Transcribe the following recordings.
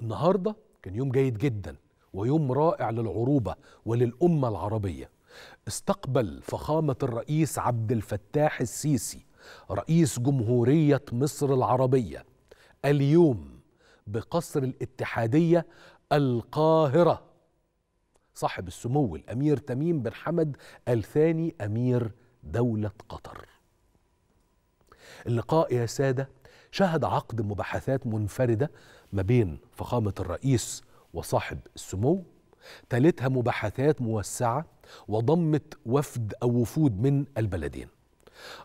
النهارده كان يوم جيد جدا ويوم رائع للعروبة وللأمة العربية. استقبل فخامة الرئيس عبد الفتاح السيسي رئيس جمهورية مصر العربية اليوم بقصر الاتحادية القاهرة. صاحب السمو الأمير تميم بن حمد الثاني أمير دولة قطر. اللقاء يا سادة شهد عقد مباحثات منفردة ما بين فخامة الرئيس وصاحب السمو تالتها مباحثات موسعة وضمت وفد أو وفود من البلدين.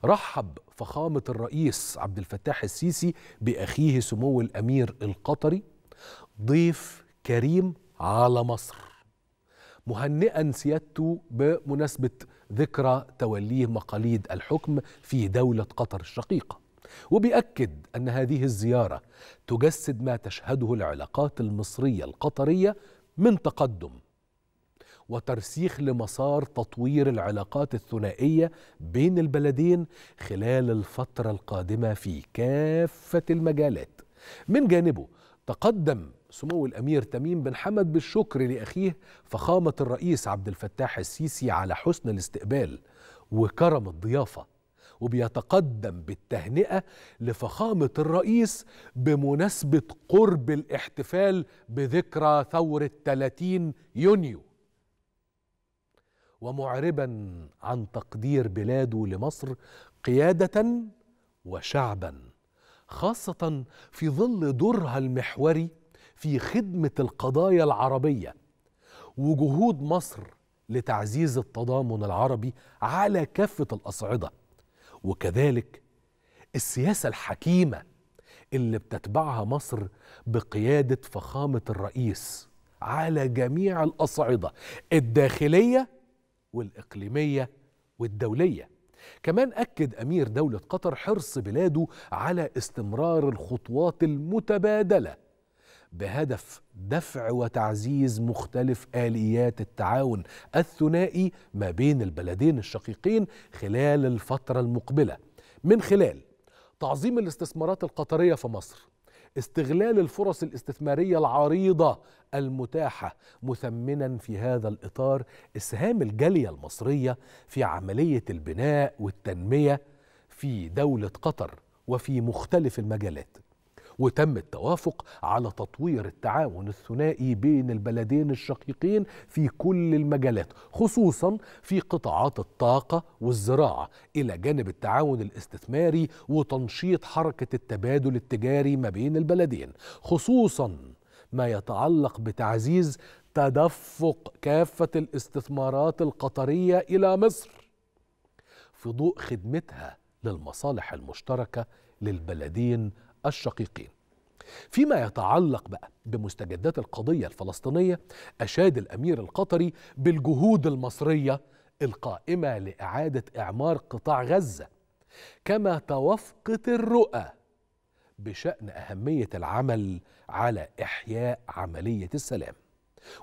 رحب فخامة الرئيس عبد الفتاح السيسي بأخيه سمو الأمير القطري ضيف كريم على مصر. مهنئا سيادته بمناسبة ذكرى توليه مقاليد الحكم في دولة قطر الشقيقة. وبيأكد أن هذه الزيارة تجسد ما تشهده العلاقات المصرية القطرية من تقدم وترسيخ لمسار تطوير العلاقات الثنائية بين البلدين خلال الفترة القادمة في كافة المجالات. من جانبه تقدم سمو الأمير تميم بن حمد بالشكر لأخيه فخامة الرئيس عبد الفتاح السيسي على حسن الاستقبال وكرم الضيافة وبيتقدم بالتهنئة لفخامة الرئيس بمناسبة قرب الاحتفال بذكرى ثورة 30 يونيو. ومعربا عن تقدير بلاده لمصر قيادة وشعبا خاصة في ظل دورها المحوري في خدمة القضايا العربية وجهود مصر لتعزيز التضامن العربي على كافة الأصعدة. وكذلك السياسة الحكيمة اللي بتتبعها مصر بقيادة فخامة الرئيس على جميع الاصعده الداخلية والإقليمية والدولية. كمان أكد أمير دولة قطر حرص بلاده على استمرار الخطوات المتبادلة. بهدف دفع وتعزيز مختلف آليات التعاون الثنائي ما بين البلدين الشقيقين خلال الفترة المقبلة. من خلال تعظيم الاستثمارات القطرية في مصر استغلال الفرص الاستثمارية العريضة المتاحة مثمنا في هذا الإطار إسهام الجالية المصرية في عملية البناء والتنمية في دولة قطر وفي مختلف المجالات. وتم التوافق على تطوير التعاون الثنائي بين البلدين الشقيقين في كل المجالات خصوصا في قطاعات الطاقة والزراعة إلى جانب التعاون الاستثماري وتنشيط حركة التبادل التجاري ما بين البلدين خصوصا ما يتعلق بتعزيز تدفق كافة الاستثمارات القطرية إلى مصر. في ضوء خدمتها للمصالح المشتركة للبلدين الشقيقين. فيما يتعلق بقى بمستجدات القضية الفلسطينية أشاد الأمير القطري بالجهود المصرية القائمة لإعادة إعمار قطاع غزة كما توافقت الرؤى بشأن أهمية العمل على إحياء عملية السلام.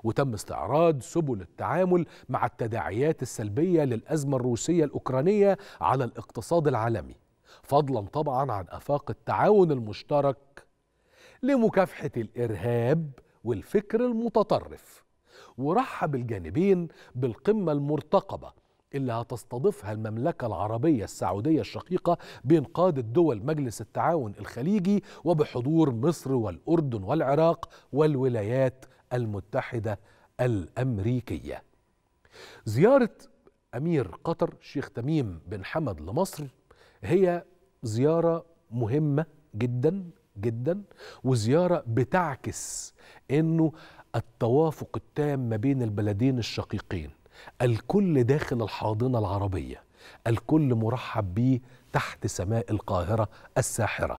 وتم استعراض سبل التعامل مع التداعيات السلبية للأزمة الروسية الأوكرانية على الاقتصاد العالمي. فضلا طبعا عن أفاق التعاون المشترك لمكافحة الإرهاب والفكر المتطرف ورحب الجانبين بالقمة المرتقبة اللي هتستضيفها المملكة العربية السعودية الشقيقة بين قاده دول مجلس التعاون الخليجي وبحضور مصر والأردن والعراق والولايات المتحدة الأمريكية. زيارة أمير قطر الشيخ تميم بن حمد لمصر هي زيارة مهمة جدا جدا وزيارة بتعكس إنه التوافق التام ما بين البلدين الشقيقين. الكل داخل الحاضنة العربية. الكل مرحب به تحت سماء القاهرة الساحرة.